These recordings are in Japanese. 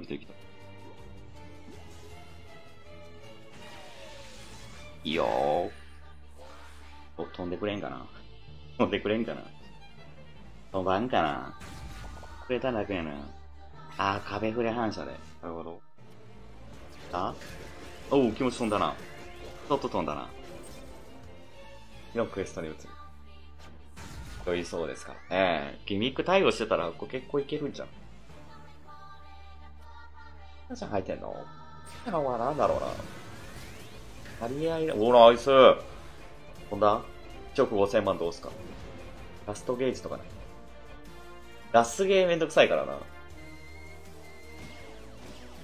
びてきた。いいよー。お、飛んでくれんかな飛んでくれんかな飛ばんかなくれただけやな。あー、壁触れ反射で。なるほど。あ？おう、気持ち飛んだな。ちょっと飛んだな。のクエストに移る。といそうですか。ええギミック対応してたら、これ結構いけるんじゃん。何じゃ入ってんの？なはなんだろうな。張り合いだ。おナイス飛んだ ?1 億5000万どうすか？ラストゲージとかないラスゲーめんどくさいからな。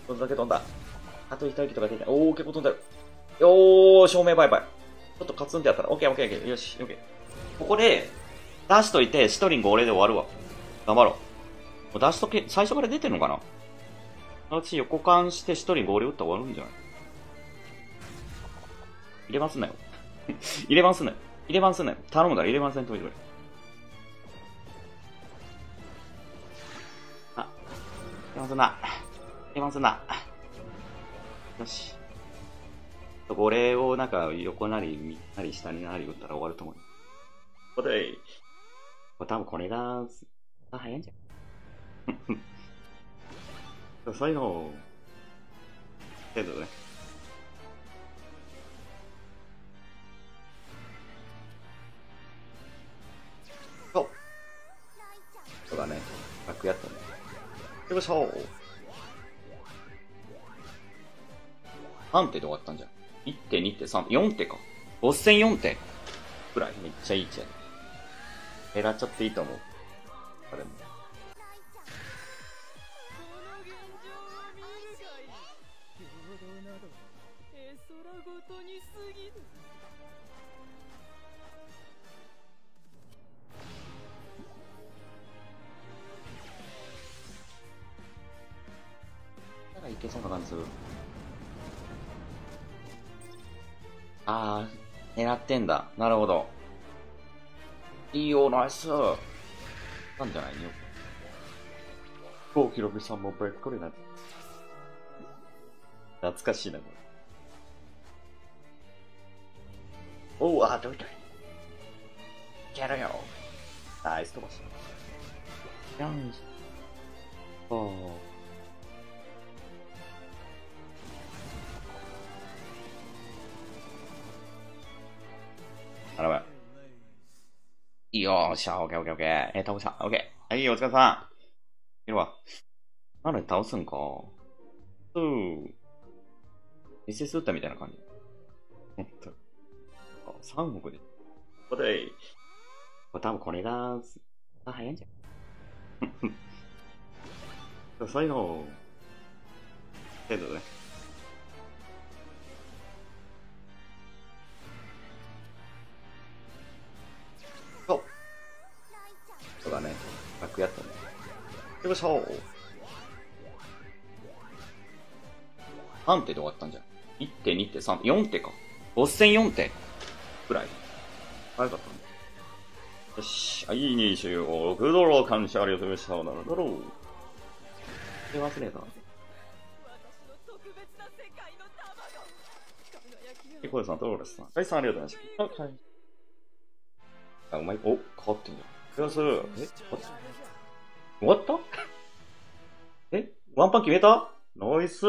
どんだけ飛んだ？あと一息とか出ておー、結構飛んでる。よー、照明バイバイ。ちょっとカツンってやったら、オッケーオッケーオッケー。よし、オッケー。ここで、出しといて、シトリング俺で終わるわ。頑張ろう。出しとけ、最初から出てんのかな？私横間してシトリング俺打ったら終わるんじゃない？入れますなよ。入れますなよ。入れますなよ。頼むから入れませんといてくれ。あ、入れますな。入れますな。よし。これをなんか横なり、みなり下になり打ったら終わると思う。これで、多分これが、早いんじゃん。そういの程度ね。そう。そうだね。楽やったね。よいしょう。3手で終わったんじゃん。1手、2手、3手、4手か。5004手くらい。めっちゃいいじゃん。減らっちゃっていいと思う。あれも。いけそうな感じする。あー、狙ってんだ。なるほど。いいよ、ナイスなんじゃない？よ。郷ひろみさんもべっこりな。懐かしいな、これ。おう、あ、どいた？い。やるよ。ナイス飛ばし。よし。おー。よっしゃ、オッケーオッケーオッケー。えー、倒した。オッケー。はい、お疲れさん。いるわ。なんで倒すんか。うー。SS 打ったみたいな感じ。えっと。あ、3億で。これ、これ多分これが、早いんじゃん。そういうの、程度ね。楽やったね。よいしょ。3手で終わったんじゃん。1手、2手、3手、4手か。5004手くらい。早かったね。よし。はい、25、6ドル感謝ありがとうございました。7ドル。で忘れた。え、これさん、ドローレスさん。はい、さんありがとうございました。はい。あ、うまい。お、変わってんじゃん。プラス、え？終わった？え？ワンパン決めた？ナイス